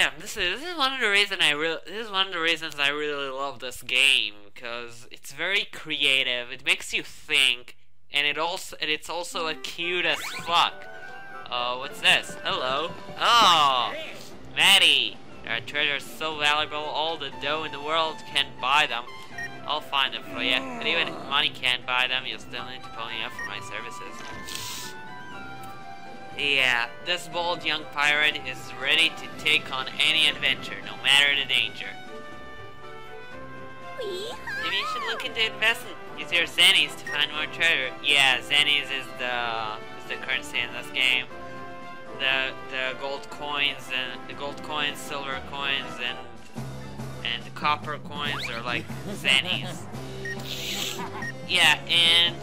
yeah, this is this is one of the reason I really this is one of the reasons I really love this game because it's very creative. It makes you think, and it also and it's also a cute as fuck. Oh, uh, what's this? Hello. Oh, Maddie. Our treasures so valuable, all the dough in the world can't buy them. I'll find them for you. But even if money can't buy them, you'll still need to pony up for my services. Yeah, this bold young pirate is ready to take on any adventure, no matter the danger. Maybe you should look into investing. Use your Zennies to find more treasure. Yeah, Zennies is the is the currency in this game. The the gold coins and the gold coins, silver coins, and and copper coins are like Zennies. Yeah, and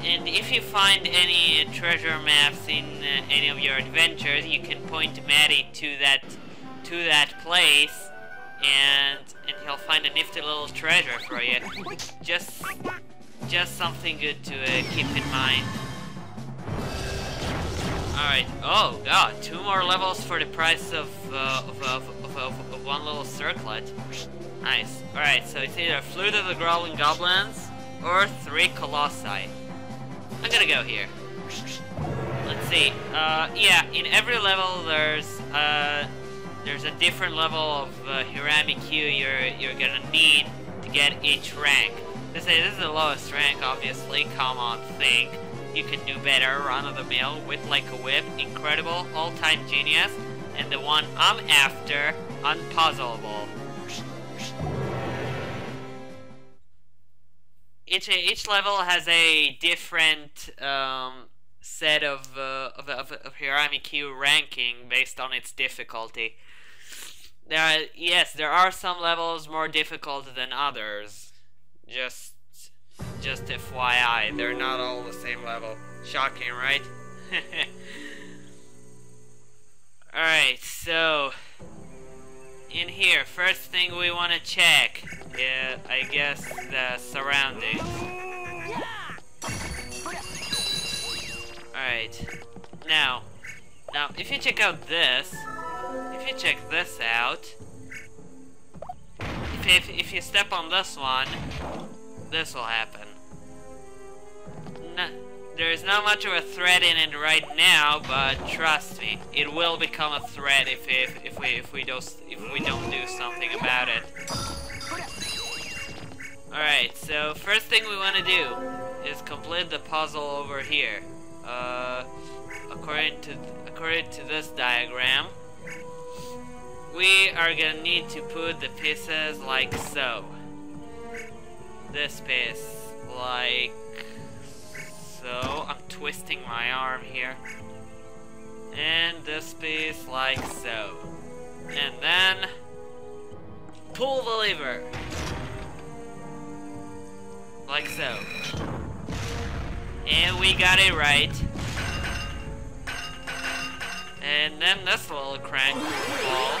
and if you find any treasure maps in uh, any of your adventures, you can point Maddie to that to that place, and and he'll find a nifty little treasure for you. Just just something good to uh, keep in mind. Alright. Oh god, two more levels for the price of, uh, of, of, of, of, one little circlet. Nice. Alright, so it's either Flute of the Growling Goblins or three Colossi. I'm gonna go here. Let's see. Uh, yeah, in every level there's uh, there's a different level of uh, Hirami Q you're you're gonna need to get each rank. This is, this is the lowest rank, obviously. Come on, think. You can do better, run of the mill, with like a whip, incredible, all-time genius, and the one I'm after, unpuzzleable. Each each level has a different um, set of, uh, of, of of Hirami Q ranking based on its difficulty. There are, yes, there are some levels more difficult than others. Just just FYI, they're not all the same level. Shocking, right? Alright, so in here, first thing we want to check, is, I guess, the surroundings. Alright, now, now, if you check out this, if you check this out, if, if, if you step on this one, this will happen. There's not much of a threat in it right now, but trust me, it will become a threat if if, if we if we don't if we don't do something about it. Alright, so first thing we want to do is complete the puzzle over here. Uh, according to according to this diagram, we are gonna need to put the pieces like so. This piece, like so. I'm twisting my arm here. And this piece like so. And then pull the lever. Like so. And we got it right. And then this little crank fall.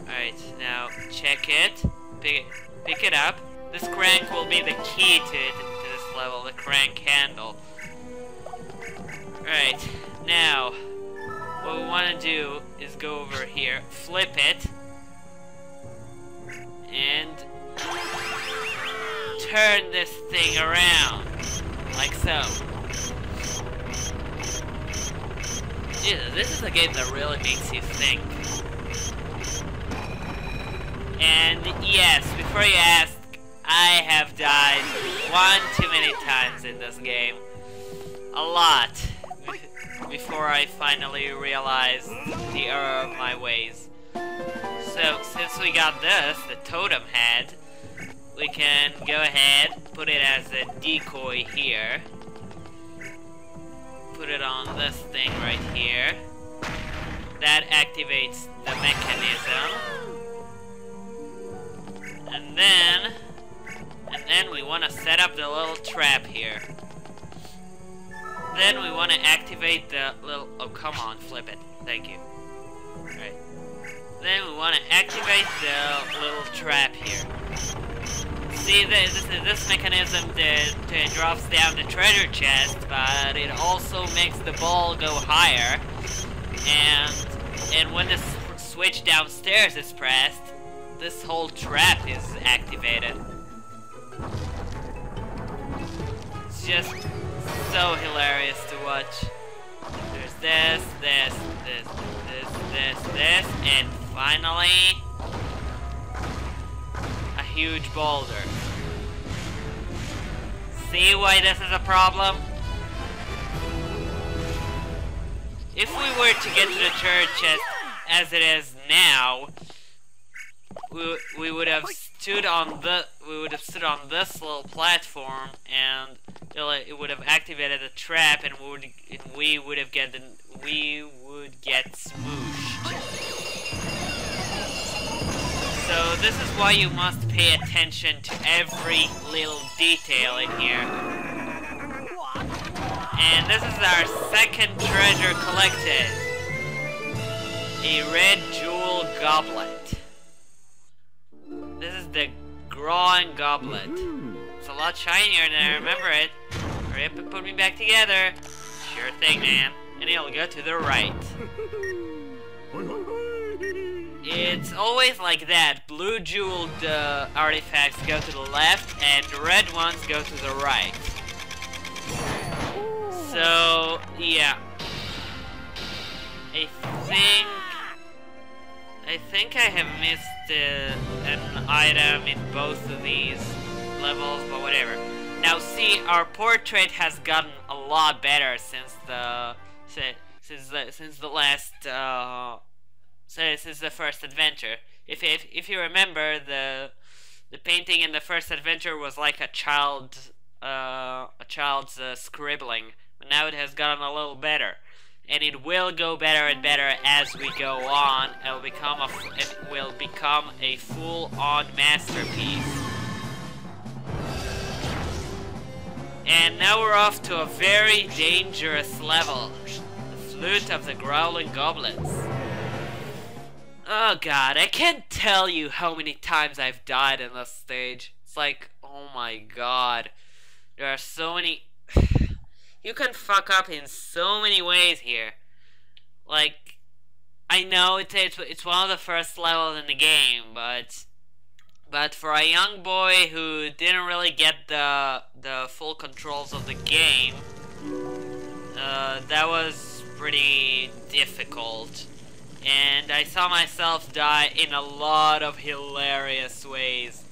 Alright, now check it. Pick, pick it up. This crank will be the key to, to this level, the crank handle. Right, now, what we want to do is go over here, flip it, and turn this thing around, like so. Jesus, this is a game that really makes you think. And yes, before you ask, I have died one too many times in this game. A lot. Before I finally realized the error of my ways. So, since we got this, the totem head, we can go ahead, put it as a decoy here. Put it on this thing right here. That activates the mechanism. And then, and then we want to set up the little trap here. Then we want to activate the little... Oh, come on, flip it. Thank you. Right. Then we want to activate the little trap here. See, this, this mechanism that, that drops down the treasure chest, but it also makes the ball go higher. And and when the switch downstairs is pressed, this whole trap is activated. Just so hilarious to watch. There's this, this, this, this, this, this, and finally, a huge boulder. See why this is a problem? If we were to get to the church as, as it is now, we, we would have stood on the we would have stood on this little platform and it would have activated the trap and we would and we would have get we would get smooshed. So this is why you must pay attention to every little detail in here. And this is our second treasure collected. A red jewel goblet. This is the Groin Goblet. It's a lot shinier than I remember it. Up and put me back together. Sure thing, man. And it'll go to the right. It's always like that. Blue jeweled uh, artifacts go to the left and red ones go to the right. So, yeah. I think... I think I have missed uh, an item in both of these levels, but whatever. Now see, our portrait has gotten a lot better since the since the since the last uh, since the first adventure. If if if you remember, the the painting in the first adventure was like a child uh, a child's uh, scribbling, but now it has gotten a little better and it will go better and better as we go on. It will become a it will become a full-on masterpiece. And now we're off to a very dangerous level. The Flute of the Growling Goblins. Oh god, I can't tell you how many times I've died in this stage. It's like, oh my god. There are so many... You can fuck up in so many ways here. Like, I know it's, it's, it's one of the first levels in the game, but but for a young boy who didn't really get the the full controls of the game, uh, that was pretty difficult. And I saw myself die in a lot of hilarious ways.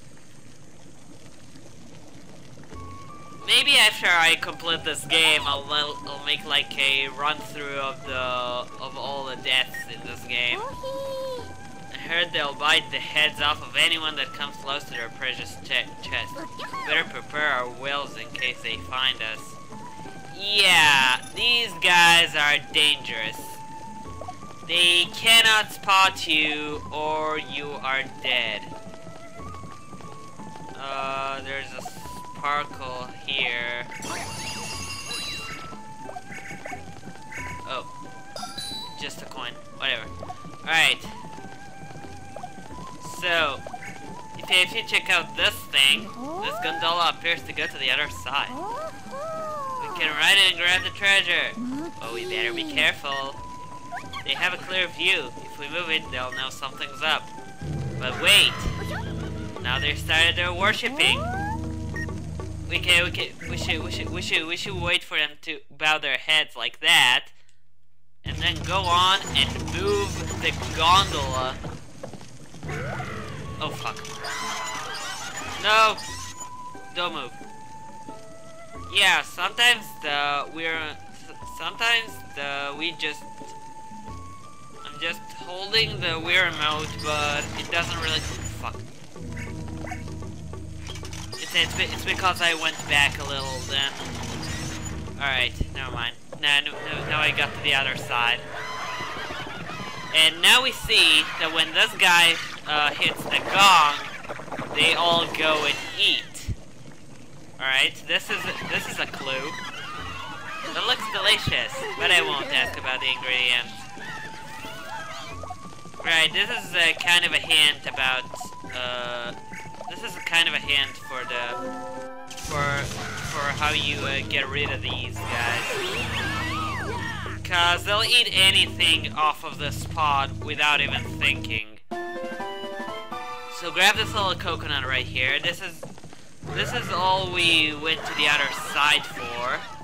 Maybe after I complete this game, I'll, I'll make like a run through of the of all the deaths in this game. Heard they'll bite the heads off of anyone that comes close to their precious chest. Better prepare our wills in case they find us. Yeah, these guys are dangerous. They cannot spot you or you are dead. Uh, there's a sparkle here. Oh. Just a coin. Whatever. Alright. So, if you, if you check out this thing, this gondola appears to go to the other side. We can ride it and grab the treasure. But we better be careful. They have a clear view. If we move it, they'll know something's up. But wait! Now they started their worshipping. We can, we can, we should, we should, we should, we should wait for them to bow their heads like that, and then go on and move the gondola. Oh fuck! No, don't move. Yeah, sometimes the we're, sometimes the we just, I'm just holding the remote, but it doesn't really. Fuck. It's, it's, it's because I went back a little then. Alright, never mind. Now, now, now I got to the other side. And now we see that when this guy uh, hits the gong, they all go and eat. Alright, this is this is a clue. It looks delicious, but I won't ask about the ingredients. Right, this is a kind of a hint about uh, this is kind of a hint for the for for how you uh, get rid of these guys. Cause they'll eat anything off of this pod without even thinking. So grab this little coconut right here. This is this is all we went to the outer side for.